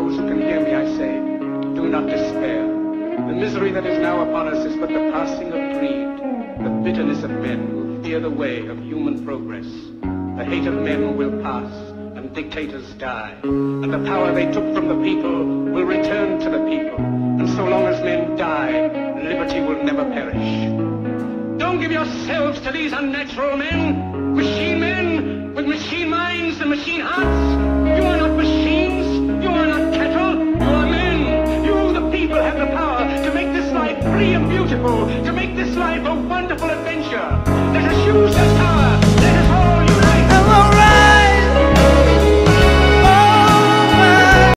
those who can hear me, I say, do not despair. The misery that is now upon us is but the passing of greed, the bitterness of men who fear the way of human progress. The hate of men will pass, and dictators die, and the power they took from the people will return to the people. And so long as men die, liberty will never perish. Don't give yourselves to these unnatural men, machine men with machine minds and machine hearts. to make this life a wonderful adventure.